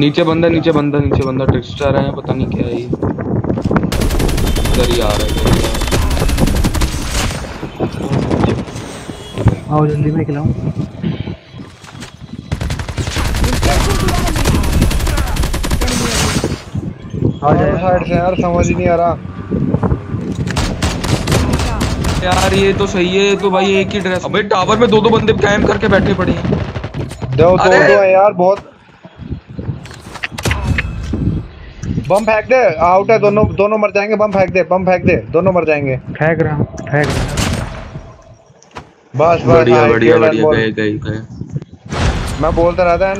नीचे बंदा नीचे बंदा नीचे बंदा ट्रिक्स्टर है पता नहीं क्या है इधर ही आ रहा है इधर ही आ रहा है। आओ जल्दी मैं खिलाऊं। आ जाए। साइड से यार समझ ही नहीं आ रहा। यार ये तो सही है तो भाई एक ही ड्रेस अबे टावर में दो दो बंदे कैंप करके बैठे पड़े हैं। दो दो दो है यार बहुत बम फेंक दे आउट है दोनों दोनों मर जाएँगे बम फेंक दे बम फेंक दे दोनों मर जाएँगे। फेंक रहा हूँ फेंक रहा बस बस बढ़िया बढ़िया बढ़िया गए गए गए। मैं बोलता रहता है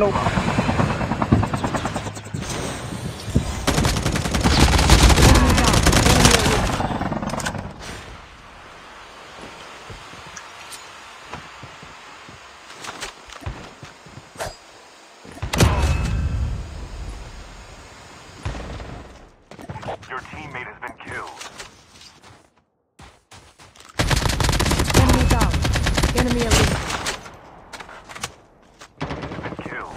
Enemy elite. Been killed.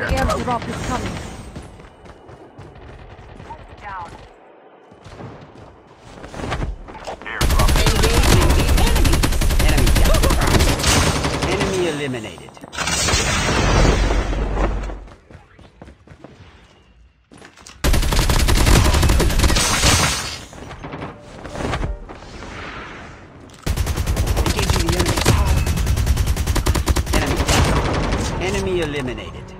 The last five teams. Airdrop is coming. Down. Airdrop. Enemy down. Enemy eliminated. Engaging the enemy. Enemy down. Enemy eliminated.